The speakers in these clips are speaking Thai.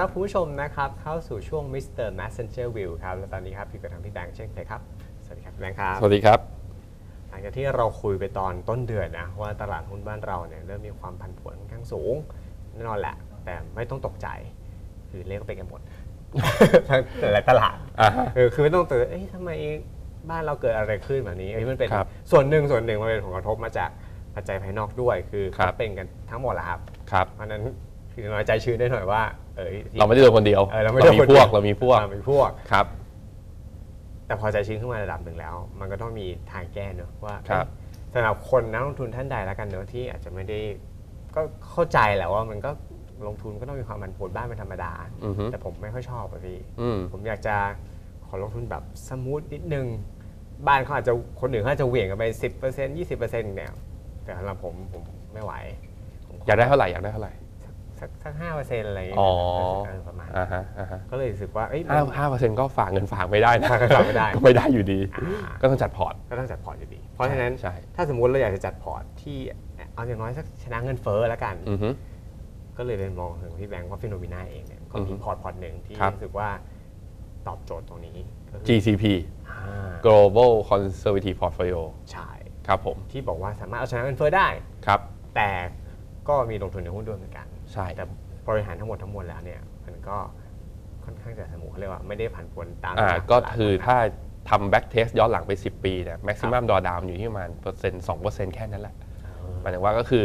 รับคุณผู้ชมนะครับเข้าสู่ช่วง Mr. Messenger View ครับและตอนนี้ครับอยู่กับทางพี่แบงค์เช่นเคยครับ สวัสดีครับพี่แบงค์ครับ สวัสดีครับ หลังจากที่เราคุยไปตอนต้นเดือนนะว่าตลาดหุ้นบ้านเราเนี่ยเริ่มมีความผันผวนค่อนข้างสูงแน่นอนแหละ แต่ไม่ต้องตกใจ คือเลขก็ไปกันหมดทั้งแต่ละตลาดอ่าฮะเออคือไม่ต้องตื่นเอ้ยทำไมบ้านเราเกิดอะไรขึ้นแบบนี้เอ้ยมันเป็นครับส่วนหนึ่งส่วนหนึ่งมันเป็นผลกระทบมาจากปัจจัยภายนอกด้วยคือครับก็เป็นกันทั้งหมดแหละครับครับเพราะฉะ นั้นคือน้อยใจชื้นได้หน่อยว่าเอยที่เราไม่ได้โดนคนเดียวเออเราไม่ได้มีพวกเรามีพวกเรามีพวก ครับ แต่พอใจชื้นขึ้นมาระดับหนึ่งแล้ว มันก็ต้องมีทางแก้เนอะว่าครับเอ้ยสำหรับคนนักลงทุนท่านใดแล้วกันเนอะที่อาจจะไม่ได้ก็เข้าใจแหละว่ามันก็ลงทุนก็ต้องมีความผันผวนบ้างเป็นธรรมดา อือฮึ แต่ผมไม่ค่อยชอบอะพี่ อืม ผมอยากจะขอลงทุนแบบสมูทนิดนึง บ้านเขาอาจจะคนอื่นเขาอาจจะเหวี่ยงกันไป 10% 20%เนี่ยแต่สำหรับผมผมไม่ไหวผมขอยากได้เท่าไหร่อยากได้เท่าไหร่ สักสักห้าเปอร์เซ็นต์อะไรอย่างเงี้ยอ๋อเออประมาณอ่าฮะอ่าฮะก็เลยรู้สึกว่าเอ้ยห้าห้าเปอร์เซ็นต์ก็ฝากเงินฝากไม่ได้นะฝากเงินฝากไม่ได้ ก็ไม่ได้อยู่ดี อ่าก็ต้องจัดพอร์ต ก็ต้องจัดพอร์ตอยู่ดี เพราะฉะนั้นใช่ ถ้าสมมุติเราอยากจะจัดพอร์ตที่เอาอย่างน้อยสักชนะเงินเฟ้อแล้วกัน อือฮึ ก็เลยเป็นมองถึงพี่แบงค์ว่า Finnomena เองเนี่ยก็มีอือฮึพอร์ตพอร์ตหนึ่งที่ครับ รู้สึกว่าตอบโจทย์ตรงนี้ก็คือ GCP อ่า Global Conservative Portfolio ใช่ครับผม ที่บอกว่าสามารถเอาชนะเงินเฟ้อได้ ครับ แต่ก็มีลงทุนในหุ้นด้วยเหมือนกัน ใช่ แต่บริหารทั้งหมดทั้งมวลแล้วเนี่ยมันก็ค่อนข้างจะสมูทเขาเรียกว่าไม่ได้ผันผวนตามอ่าตลาดก็ตลาดคือถ้าทำ back test ย้อนหลังไป 10 ปีเนี่ย maximum drawdown อยู่ที่ประมาณเปอร์เซ็นต์สองเปอร์เซ็นต์แค่นั้นแหละหมายถึงว่าก็คือ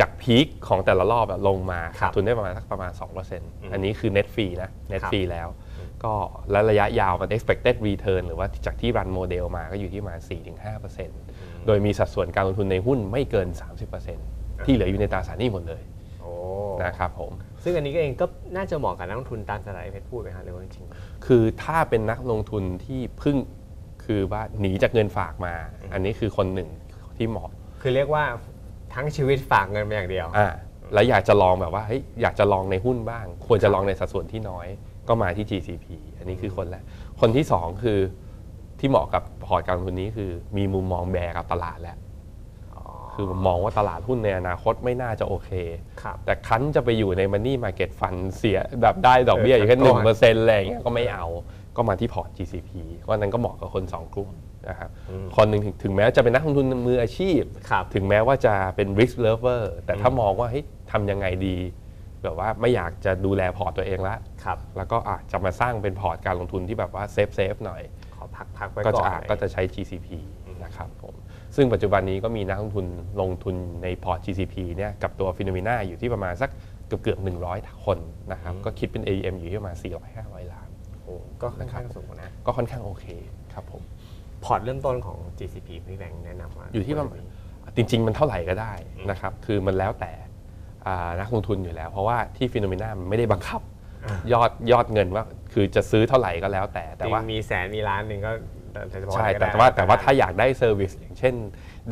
จากพีคของแต่ละรอบอะลงมาครัขาบดทุนได้ประมาณสักประมาณ 2%อันนี้คือ net fee นะ net ครับ fee แล้ว ก็และระยะยาวมัน expected return หรือว่าจากที่รันโมเดลมาก็อยู่ที่ประมาณ 4-5%โดยมีสัดส่วนการลงทุนในหุ้นไม่เกิน 30%ที่เหลืออยู่ในตราสารหนี้หมดเลยโอ้ นะครับผม ซึ่งอันนี้ก็เองก็น่าจะเหมาะกับนักลงทุนตามสไลด์เพชรพูดไหมครับหรือว่าจริงๆคือถ้าเป็นนักลงทุนที่เพึ่งคือว่าหนีจากเงินฝากมา อันนี้คือคนหนึ่งที่เหมาะ คือเรียกว่าทั้งชีวิตฝากเงินมาอย่างเดียวอ่าแล้วอยากจะลองแบบว่าเฮ้ยอยากจะลองในหุ้นบ้าง ควรจะลองในสัดส่วนที่น้อย ก็มาที่ GCP อันนี้คือคนแรกคนที่สองคือที่เหมาะกับพอร์ตการลงทุนนี้คือมีมุมมอง bear กับตลาดแล้ว คือมองว่าตลาดหุ้นในอนาคตไม่น่าจะโอเคครับแต่ครั้นจะไปอยู่ใน money market fund เสียแบบได้ดอกเบี้ยอยู่แค่เออหนึ่งเปอร์เซ็นต์อะไรอย่างเงี้ยก็ไม่เอาก็มาที่พอร์ต GCP ว่านั้นก็เหมาะกับคนสองกลุ่มนะครับคนหนึ่งถึงถึงแม้จะเป็นนักลงทุนมืออาชีพครับถึงแม้ว่าจะเป็น risk lover แต่ถ้ามองว่าเฮ้ยทำยังไงดีแบบว่าไม่อยากจะดูแลพอร์ตตัวเองละครับแล้วก็อาจจะมาสร้างเป็นพอร์ตการลงทุนที่แบบว่า safe safe หน่อย ขอพักพักไว้ก็ก่อจะนอาจเลยก็จะใช้ GCP นะครับผมซึ่งปัจจุบันนี้ก็มีนักลงทุนลงทุนในพอร์ต GCP เนี่ยกับตัว Finnomena อยู่ที่ประมาณสักเกือบเกือบ100 คนนะครับก็คิดเป็น AUM อยู่ที่ประมาณ 400-500 ล้านโอ้ก็ค่อนข้างสูงนะก็ค่อนข้างโอเคครับผมพอร์ตเริ่มต้นของ GCP พี่แบงค์แนะนำว่าอยู่ที่ประมาณจริง ๆ มันเท่าไหร่ก็ได้นะครับคือมันแล้วแต่อ่านักลงทุนอยู่แล้ว เพราะว่าที่ Finnomena มันไม่ได้บังคับยอดยอดเงินว่าคือจะซื้อเท่าไหร่ก็แล้วแต่แต่แต่ว่าว่ามีแสนมีล้านหนึ่งก็แต่เฉพาะ ใช่ก็แต่ได้ว่าแต่ว่าถ้าอยากได้ service อย่างเช่น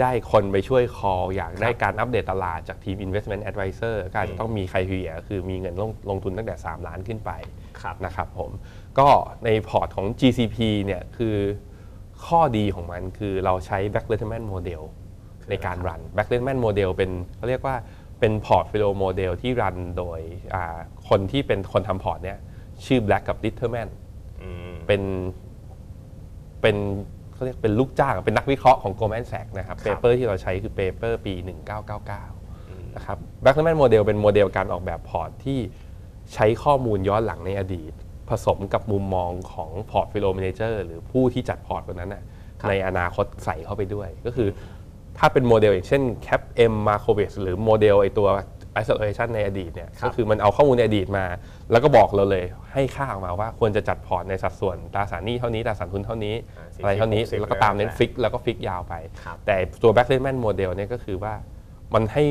ได้คนไปช่วย call อยากได้ครับการอัปเดตตลาดจากทีม Investment Advisor ก็อาจจะต้องมี criteria คือมีเงินลงลงทุนตั้งแต่ 3 ล้านขึ้นไปครับนะครับผมก็ในพอร์ตของ GCP เนี่ยคือข้อดีของมันคือเราใช้ Black-Litterman Model ในการ run Black-Litterman Model เป็นเขาเรียกว่าเป็น portfolio model ที่ run โดยอ่าคนที่เป็นคนทำพอร์ตเนี่ยชื่อ Black กับ Litterman อืมเป็น เป็นเขาเรียกเป็นลูกจ้างเป็นนักวิเคราะห์ของ Goldman Sachs นะครับ paper ที่เราใช้คือ paper ปี 1999 นะครับ Black-Litterman model เป็นโมเดลการออกแบบพอร์ตที่ใช้ข้อมูลย้อนหลังในอดีต ผสมกับมุมมองของ portfolio manager หรือผู้ที่จัดพอร์ตคนนั้นน่ะในอนาคตใส่เข้าไปด้วย ก็คือถ้าเป็นโมเดลอย่างเช่น Cap M m a r k o v i c หรือโมเดลไอตัว allocation ในอดีตเนี่ยครับก็คือมันเอาข้อมูลในอดีตมา แล้วก็บอกเราเลยให้ค่าออกมาว่าควรจะจัดพอร์ตในสัดส่วนตราสารหนี้เท่านี้ตราสารทุนเท่านี้อ่าอะไรเท่านี้40แล้วก็ตามนั้น fix แล้วก็ fix ยาวไปครับแต่ตัว back l e t m a n model เนี่ยก็คือว่ามันให้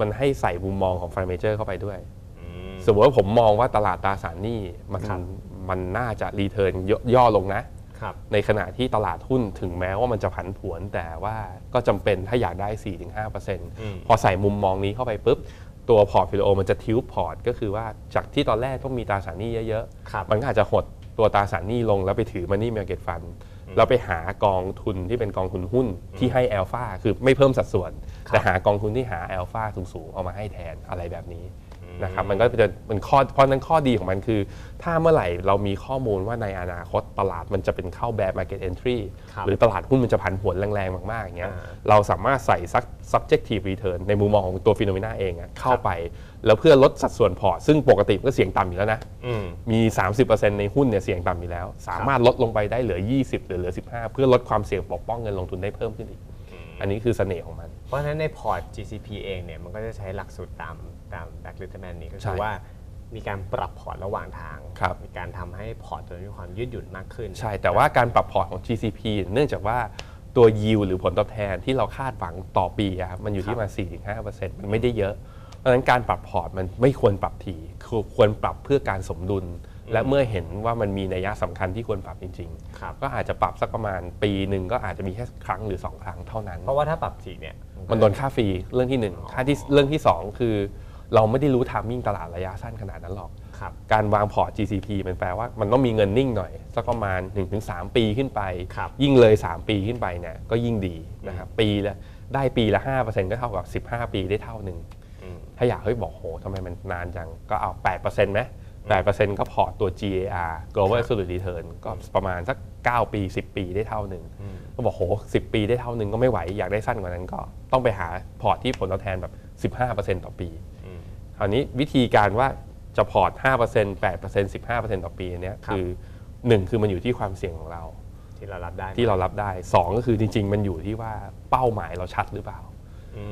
มันให้ใส่มุมมองของ f i เ a เจอร์เข้าไปด้วยอืมสมมติว่าผมมองว่าตลาดตราสารหนี้มันครับมันน่าจะ return ย่อลงนะครับในขณะที่ตลาดหุ้นถึงแม้ว่ามันจะผันผวนแต่ว่าก็จำเป็นถ้าอยากได้ 4-5%พอใส่มุมมองนี้เข้าไปปุ๊บ ตัว portfolio มันจะ tilt พอร์ตก็คือว่าจากที่ตอนแรกต้องมีตราสารหนี้เยอะครับๆมันก็อาจจะหดตัวตราสารหนี้ลงแล้วไปถือ money market fund แล้วไปหากองทุนที่เป็นกองทุนหุ้นที่ให้แอลฟาคือไม่เพิ่มสัดส่วน แต่หากองทุนที่หาแอลฟาสูงๆ เอามาให้แทนอะไรแบบนี้ นะครับมันก็จะเป็นข้อเพราะฉะนั้นข้อดีของมันคือ ถ้าเมื่อไหร่เรามีข้อมูลว่าในอนาคตตลาดมันจะเป็นเข้าแบบ market entry ครับหรือตลาดหุ้นมันจะผันผวนแรงๆ มากๆอย่างเงี้ยอ่าเราสามารถใส่ sub- subjective return ในมุมมองของตัว Finnomena เองอะเข้าไป แล้วเพื่อลดสัดส่วนพอร์ตซึ่งปกติมันก็เสี่ยงต่ำอยู่แล้วนะอืมมี 30%ในหุ้นเนี่ยเสี่ยงต่ำอยู่แล้ว สามารถลดลงไปได้เหลือ 20 หรือเหลือ 15 เพื่อลดความเสี่ยงปกป้องเงินลงทุนได้เพิ่มขึ้นอีกอันนี้คือเสน่ห์ของมัน เพราะฉะนั้นในพอร์ต GCP เองเนี่ยมันก็จะใช้หลักสูตรตาม ตาม Black-Litterman นี้ก็ใช่คือว่ามีการปรับพอร์ตระหว่างทางครับมีการทำให้พอร์ตตัวนี้มีความยืดหยุ่นมากขึ้น ใช่ แต่ว่าการปรับพอร์ตของ GCP เนื่องจากว่าตัว yield หรือผลตอบแทนที่เราคาดหวังต่อปีอะครับมันอยู่ที่ประมาณ4-5%มันไม่ได้เยอะ เพราะฉะนั้นการปรับพอร์ตมันไม่ควรปรับทีคือควรปรับเพื่อการสมดุล และเมื่อเห็นว่ามันมีนัยสำคัญที่ควรปรับจริงครับๆก็อาจจะปรับสักประมาณปีหนึ่งก็อาจจะมีแค่ครั้งหรือ 2 ครั้งเท่านั้น เพราะว่าถ้าปรับทีเนี่ยมันโดนค่า fee เรื่องที่หนึ่งค่าที่เรื่องที่สองคือ เราไม่ได้รู้ timing ตลาดระยะสั้นขนาดนั้นหรอก ครับ การวางพอร์ต GCP มันแปลว่ามันต้องมีเงินนิ่งหน่อย สักประมาณ 1-3 ปีขึ้นไป ครับยิ่งเลย 3 ปีขึ้นไปเนี่ยก็ยิ่งดีนะครับปีละได้ปีละ 5%ก็เท่ากับ 15 ปีได้เท่าหนึ่ง อืม ถ้าอยากเฮ้ยบอกโหทำไมมันนานจัง ก็เอา 8%ไหม8%ก็พอร์ตตัว GAR Global Absolute Return ก็ประมาณสัก 9 ปี 10 ปีได้เท่าหนึ่งก็บอกโห10 ปีได้เท่าหนึ่งก็ไม่ไหว อยากได้สั้นกว่านั้นก็ต้องไปหาพอร์ตที่ผลตอบแทนแบบ 15%ต่อปีอืม คราวนี้วิธีการว่าจะพอร์ต 5% 8% 15%ต่อปีอันเนี้ยครับคือหนึ่งคือมันอยู่ที่ความเสี่ยงของเรา ที่เรารับได้ที่เรารับได้สองก็คือจริง ๆ มันอยู่ที่ว่าเป้าหมายเราชัดหรือเปล่า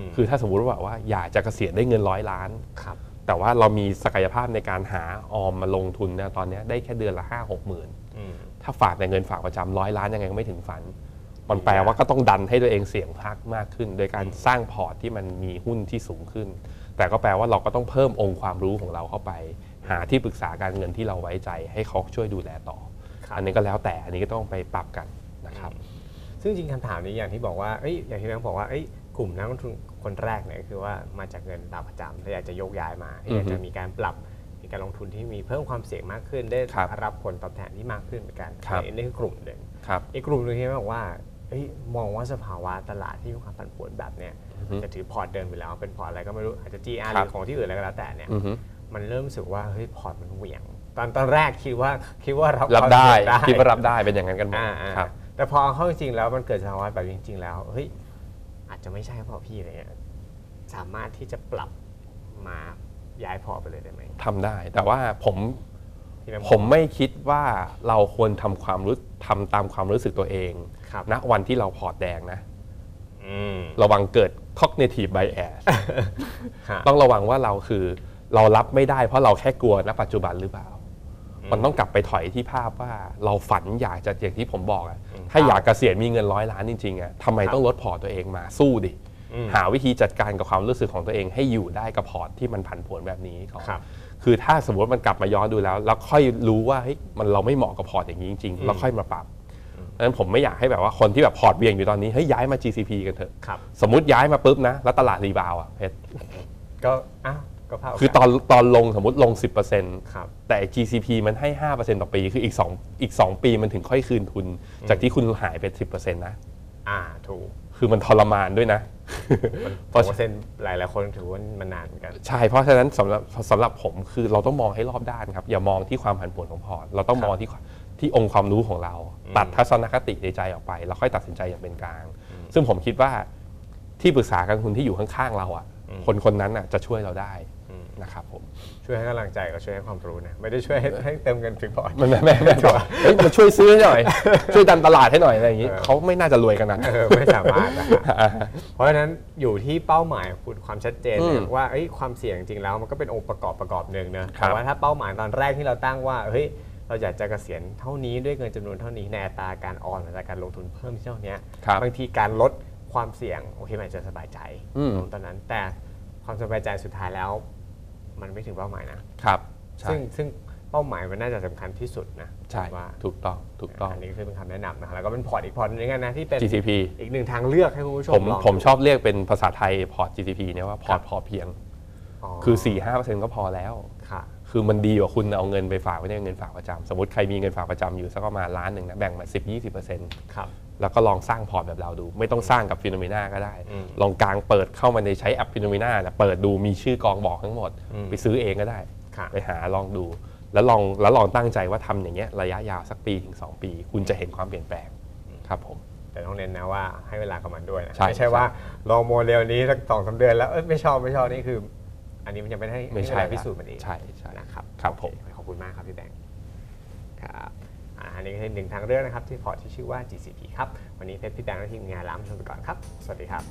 มคือถ้าสมมุติว่าว่าอยากจะเกษียณได้เงินร้อยล้านครับแต่ว่าเรามีศักยภาพในการหาออมมาลงทุนเนี่ยตอนเนี้ยได้แค่เดือนละ 5 6หมื่นอืมถ้าฝากแต่เงินฝากประจำร้อยล้านยังไงก็ไม่ถึงฝัน มันแปลว่าก็ต้องดันให้ตัวเองเสี่ยงพักมากขึ้น โดยการสร้างพอร์ตที่มันมีหุ้นที่สูงขึ้น แต่ก็แปลว่าเราก็ต้องเพิ่มองค์ความรู้ของเราเข้าไป หาที่ปรึกษาการเงินที่เราไว้ใจ ให้เขาช่วยดูแลต่อครับอันนี้ก็แล้วแต่อันนี้ก็ต้องไปปรับกันนะครับ ซึ่งจริงคำถามนี้อย่างที่บอกว่าเอ้ยอย่างที่แบงค์บอกว่าเอ้ยกลุ่มนักลงทุนคนแรกเนี่ยคือว่ามาจากเงินฝากประจำแล้วอยากจะโยกย้ายมาที่อยากจะมีการปรับมีการลงทุนที่มีเพิ่มความเสี่ยงมากขึ้น ได้ครับรับผลตอบแทนที่มากขึ้นเหมือนกันครับอันนี่คือกลุ่มหนึ่งครับอีกกลุ่มหนึ่งที่บอกว่าเอ้ยมองว่าสภาวะตลาดที่มีความผันผวนแบบเนี้ย จะถือพอร์ตเดิมไปแล้วเป็นพอร์ตอะไรก็ไม่รู้อาจจะ GR หครัรืบอของที่อื่นอะไรก็แล้วแต่เนี่ยอือฮึมันเริ่มรู้สึกว่าเฮ้ยพอร์ตมันเหวี่ยง ตอนตอนแรกคิดว่าคิดว่ารับรับได้ความเสี่ยงคิดว่ารับได้เป็นอย่างนั้นกันหมดอ่าอ่าครับแต่พอเข้าจริงๆแล้วมันเกิดสภาวะแบบจริง ๆ แล้วเฮ้ยอาจจะไม่ใช่เพราะพี่อะไรเงี้ยสามารถที่จะปรับมาย้ายพอร์ตไปเลยได้ไหมทำได้ แต่ว่าผมที่แบงค์ผมไม่คิดว่าเราควรทำความรู้ทำตามความรู้สึกตัวเองครับณวันที่เราพอร์ตแดงนะอืมระวังเกิด cognitive bias ฮะต้องระวังว่าเราคือเรารับไม่ได้เพราะเราแค่กลัวณปัจจุบันหรือเปล่า มันต้องกลับไปถอยที่ภาพว่าเราฝันอยากจะอย่างที่ผมบอกอะถ้าอยากเกษียณมีเงินร้อยล้านจริงๆอะทำไมต้องลดพอร์ตตัวเองมาสู้ดิอืมหาวิธีจัดการกับความรู้สึกของตัวเองให้อยู่ได้กับพอร์ตที่มันผันผวนแบบนี้ก่อนครับคือถ้าสมมติมันกลับมาย้อนดูแล้ว แล้วค่อยรู้ว่าเฮ้ยมันเราไม่เหมาะกับพอร์ตอย่างนี้จริงๆแล้วค่อยมาปรับ เพราะฉะนั้นผมไม่อยากให้แบบว่าคนที่แบบพอร์ตเหวี่ยงอยู่ตอนนี้เฮ้ยย้ายมา GCP กันเถอะ ครับ สมมติย้ายมาปุ๊บนะ แล้วตลาด rebound อะเพชรก็อ้าวก็ภาพคือตอนตอนลงสมมติลง 10%ครับ แต่ GCP มันให้ 5%ต่อปีคืออีก 2 อีก 2 ปีมันถึงค่อยคืนทุน จากที่คุณหายไป 10%นะอ่าถูกคือมันทรมานด้วยนะเพราะเปอร์เซ็นต์หลายๆคนถือว่ามันนานเหมือนกันใช่เพราะฉะนั้นสำหรับสำหรับผมคือเราต้องมองให้รอบด้านครับ อย่ามองที่ความผันผวนของพอร์ตเราต้องมองที่ ที่องค์ความรู้ของเรา ตัดทัศนคติในใจออกไปแล้วค่อยตัดสินใจอย่างเป็นกลาง ซึ่งผมคิดว่าที่ปรึกษาการลงทุนที่อยู่ข้างๆเราอะ คนคนนั้นอะจะช่วยเราได้นะครับผมช่วยให้กำลังใจก็ช่วยให้ความรู้นะไม่ได้ช่วยให้ให้เติมเงินถึงพอร์ตมันไม่ไม่ไม่บอกเฮ้ยมาช่วยซื้อให้หน่อย ช่วยดันตลาดให้หน่อยอะไรอย่างนี้เออเขาไม่น่าจะรวยกันนั้นเออไม่สามารถนะฮะเพราะฉะนั้นอยู่ที่เป้าหมายคุณความชัดเจนอืมนะว่าเอ้ยความเสี่ยงจริงๆแล้วมันก็เป็นองค์ประกอบประกอบหนึ่งเนอะครับแต่ว่าถ้าเป้าหมายตอนแรกที่เราตั้งว่าเฮ้ย เราอยากจะเกษียณเท่านี้ด้วยเงินจำนวนเท่านี้ในอัตราการออมอัตราการลงทุนเพิ่มที่เท่านี้ครับบางทีการลดความเสี่ยงโอเคมันอาจจะสบายใจอืม ตอนนั้น แต่ความสบายใจสุดท้ายแล้ว มันไม่ถึงเป้าหมายนะ ครับ ใช่ ซึ่งซึ่งเป้าหมายมันน่าจะสำคัญที่สุดนะใช่ว่าถูกต้อง ถูกต้อง อันนี้คือเป็นคำแนะนำนะครับแล้วก็เป็นพอร์ตอีกพอร์ตหนึ่งกันนะที่เป็น GCP อีกหนึ่งทางเลือกให้คุณผู้ชผมมลองผมชอบเรียกเป็นภาษาไทยพอร์ต GTP เนี่ยว่าพอร์ตพอเพียงคือ 4-5%ก็พอแล้ว ค่ะคือมันดีกว่าคุณเอาเงินไปฝากไว้ในเงินฝากประจำสมมติใครมีเงินฝากประจำอยู่สักประมาณล้านหนึ่งนะแบ่งมา 10-20%ครับแล้วก็ลองสร้างพอร์ตแบบเราดู ไม่ต้องสร้างกับ FINNOMENA ก็ได้อืมลองกลางเปิดเข้ามาในใช้แอป FINNOMENA เปิดดูมีชื่อกองบอกทั้งหมดอืมไปซื้อเองก็ได้ค่ะไปหาลองดู แล้วลองแล้วลองตั้งใจว่าทำอย่างเงี้ยระยะยาวสักปีถึง 2 ปี คุณจะเห็นความเปลี่ยนแปลงครับผมแต่ต้องเน้นนะว่าให้เวลากับมันด้วยนะใช่ไม่ใช่ว่าลองโมเดลนี้สักสองสามเดือนแล้วเอ้ยไม่ชอบไม่ชอบนี่คือ อันนี้มันยังไม่ได้ไม่ใช่ให้เวลาพิสูจน์มันเองใช่ใช่นะครับครับผมโอเคขอบคุณมากครับพี่แบงค์ครับอ่าอันนี้คือหนึ่งทางเลือกนะครับที่พอร์ตที่ชื่อว่า GCP ครับ วันนี้เพชรพี่แบงค์และทีมงานลาไปชมไปก่อนครับ สวัสดีครับ